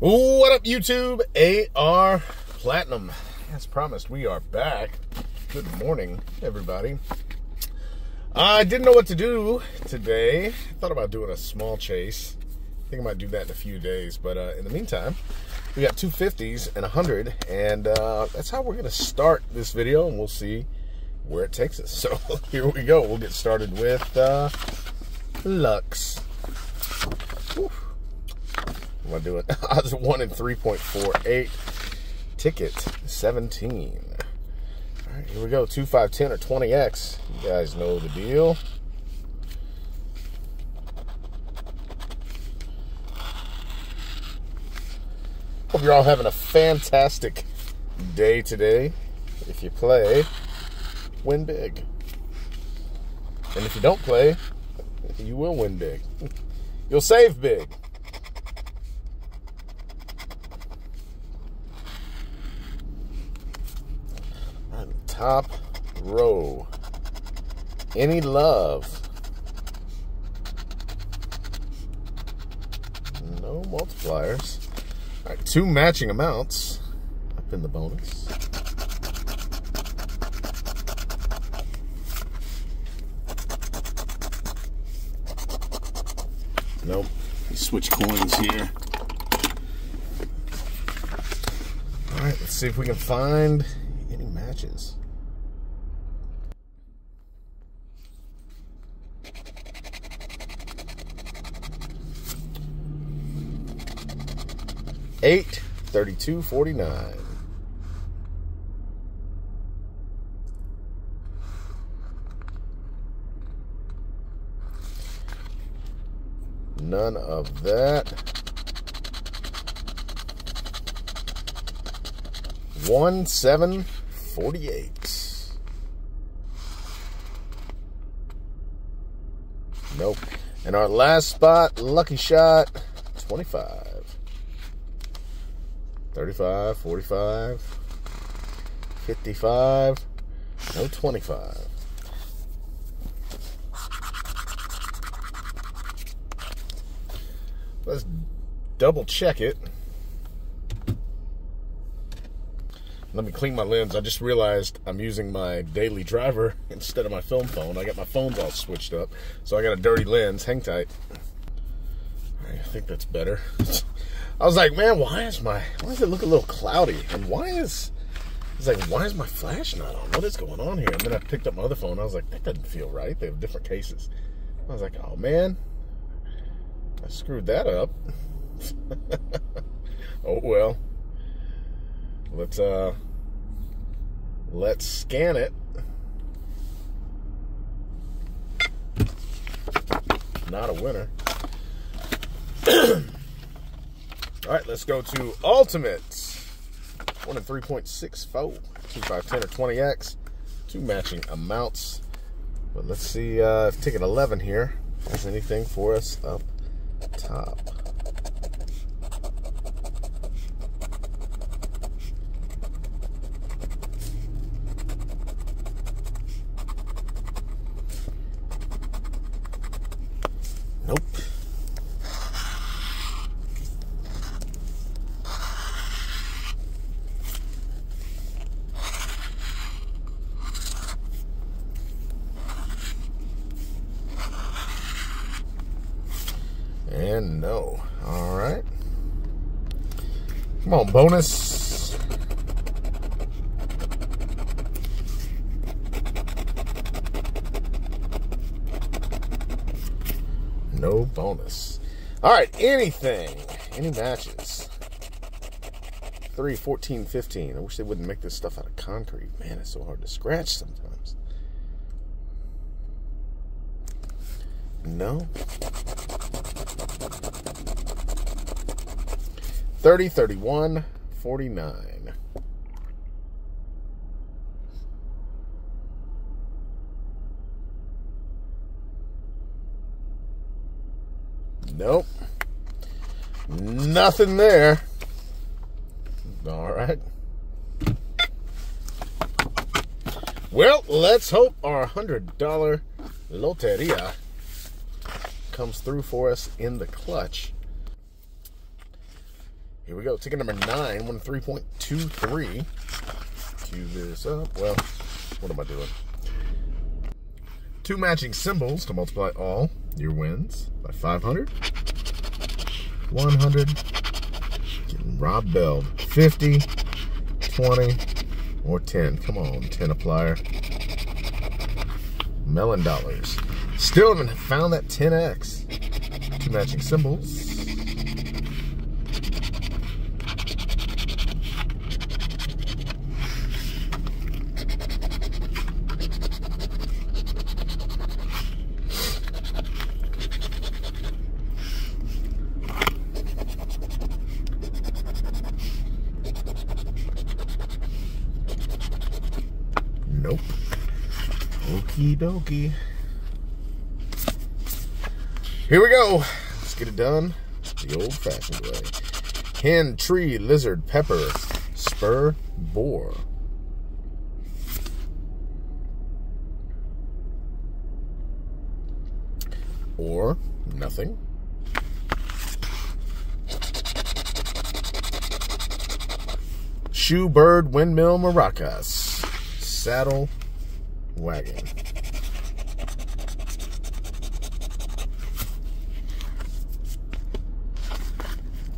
What up, YouTube? AR Platinum. As promised, we are back. Good morning, everybody. I didn't know what to do today. I Thought about doing a small chase. I think I might do that in a few days. But uh, in the meantime, we got two 50s and a 100. And uh, that's how we're going to start this video. And we'll see where it takes us. So here we go. We'll get started with uh, Lux. Whew. Am I doing? Odds one in 3.48. Ticket 17. All right, here we go. 2, 5, 10, or 20x. You guys know the deal. Hope you're all having a fantastic day today. If you play, win big. And if you don't play, you will win big. You'll save big. On top row. Any love? No multipliers. All right, two matching amounts up in the bonus. Nope. Switch coins here. All right, let's see if we can find any matches. Eight thirty-two forty-nine. None of that. One seven forty-eight. Nope. And our last spot, lucky shot, 25. 35, 45, 55, no 25. Let's double check it. Let me clean my lens. I just realized I'm using my daily driver instead of my film phone. I got my phones all switched up, so I got a dirty lens. Hang tight. I think that's better. I was like, man, why is my why does it look a little cloudy? And why is it's like, why is my flash not on? What is going on here? And then I picked up my other phone. I was like, that doesn't feel right. They have different cases. I was like, oh man, I screwed that up. oh well. Let's uh let's scan it. Not a winner. All right, let's go to Ultimates. One in 3.64, 2, 5, 10, or 20x. Two matching amounts. But let's see uh, if ticket 11 here has anything for us up top. Nope. And no. All right. Come on, bonus. No bonus. All right, anything. Any matches? 3, 14, 15. I wish they wouldn't make this stuff out of concrete. Man, it's so hard to scratch sometimes. No. 30, 31, 49. Nope. Nothing there. All right. Well, let's hope our $100 Loteria comes through for us in the clutch. Here we go. Ticket number nine, one three point two three. Cue this up. Well, what am I doing? Two matching symbols to multiply all your wins by 500, 100, getting Rob Bell, 50, 20, or 10. Come on, 10 a plier. Melon dollars. Still haven't found that 10x. Two matching symbols. Nope. Okie dokie. Here we go. Let's get it done the old fashioned way. Hen, tree, lizard, pepper, spur, boar. Or nothing. Shoe, bird, windmill, maracas saddle wagon.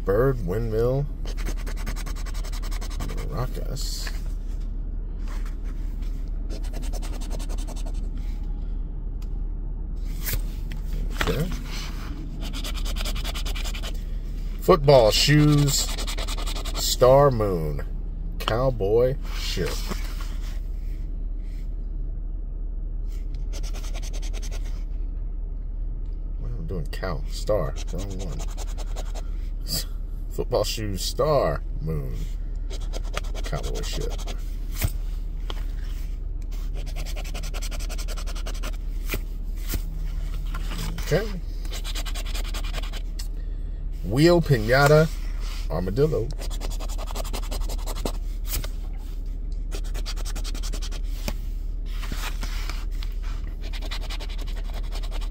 Bird, windmill, maracas. Okay. Football shoes, star moon, cowboy ship. Doing cow star wrong one. Football shoes star moon. Cowboy shit. Okay. Wheel pinata armadillo.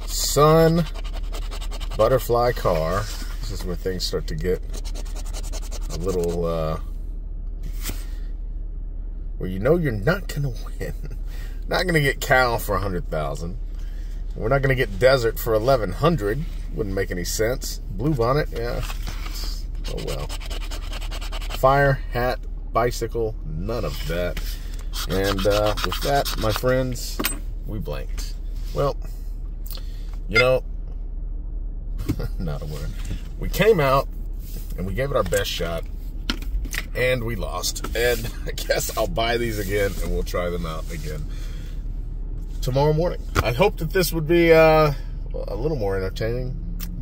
Sun butterfly car. This is where things start to get a little, uh, where you know you're not going to win. not going to get cow for a 100000 We're not going to get desert for 1100 Wouldn't make any sense. Blue bonnet, yeah. Oh well. Fire, hat, bicycle, none of that. And uh, with that, my friends, we blanked. Well, you know, not a word. We came out and we gave it our best shot and we lost. And I guess I'll buy these again and we'll try them out again tomorrow morning. I hope that this would be uh, a little more entertaining,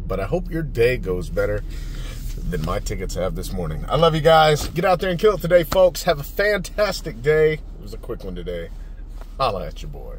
but I hope your day goes better than my tickets have this morning. I love you guys. Get out there and kill it today, folks. Have a fantastic day. It was a quick one today. Holla at your boy.